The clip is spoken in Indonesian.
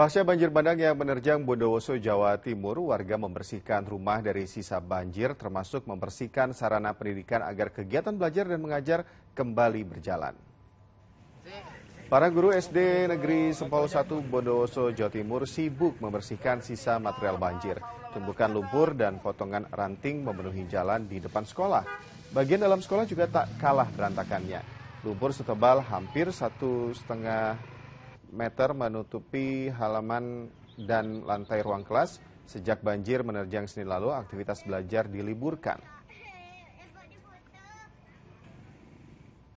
Pasca banjir bandang yang menerjang Bondowoso, Jawa Timur, warga membersihkan rumah dari sisa banjir termasuk membersihkan sarana pendidikan agar kegiatan belajar dan mengajar kembali berjalan. Para guru SD Negeri Sempol 1 Bondowoso, Jawa Timur sibuk membersihkan sisa material banjir. Tumbukan lumpur dan potongan ranting memenuhi jalan di depan sekolah. Bagian dalam sekolah juga tak kalah berantakannya. Lumpur setebal hampir satu setengah meter menutupi halaman dan lantai ruang kelas. Sejak banjir menerjang Senin lalu, aktivitas belajar diliburkan.